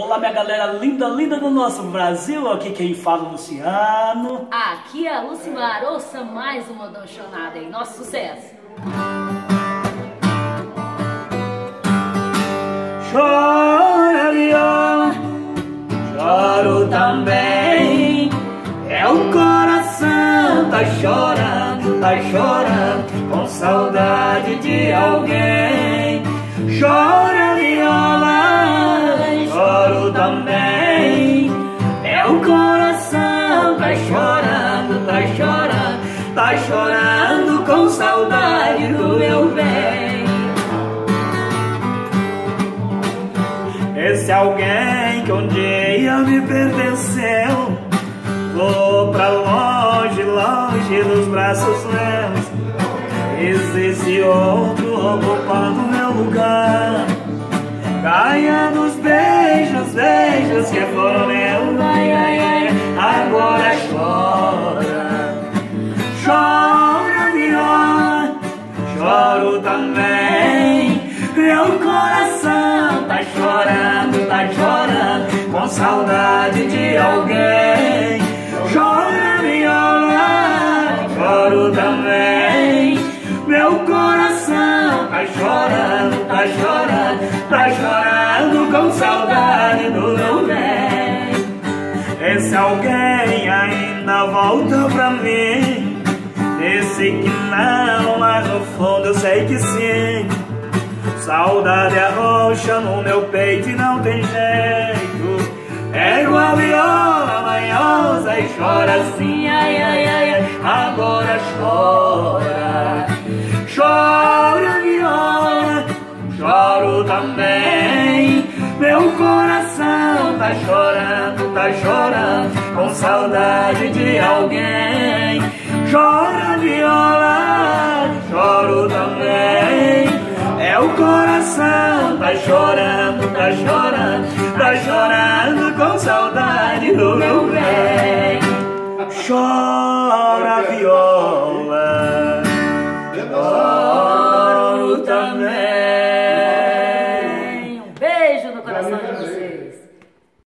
Olá, minha galera linda, linda do nosso Brasil. Aqui quem fala é o Luciano. Aqui é a Lucimar. Ouça mais uma donchonada aí. Nosso sucesso. Chora, viola, choro também. É o coração, tá chorando, tá chorando, com saudade de alguém. Chora, viola, choro também. O coração, tá chorando, tá chorando, tá chorando, com saudade do meu bem. Esse alguém que um dia me pertenceu Vou pra longe, longe dos braços meus Existe outro ocupando meu lugar Ganhando que foram meus Ai, ai, ai, agora chora. Chora, viola, choro também. Meu coração tá chorando, tá chorando Com saudade de alguém. Chora, viola, choro também. Meu coração tá chorando, tá chorando Tá chorando com saudade do meu Esse alguém ainda volta pra mim Esse que não, mas no fundo eu sei que sim. Saudade arrocha no meu peito e não tem jeito. É igual a viola manhosa e chora assim ai, ai, ai, agora chora. Chora viola, choro também. Meu coração tá chorando, tá chorando Com saudade de alguém Chora viola, choro também é o coração tá chorando, tá chorando, tá chorando com saudade do meu bem. Chora.